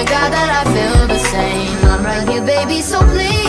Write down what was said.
to God that I feel the same. I'm right here, baby, so please.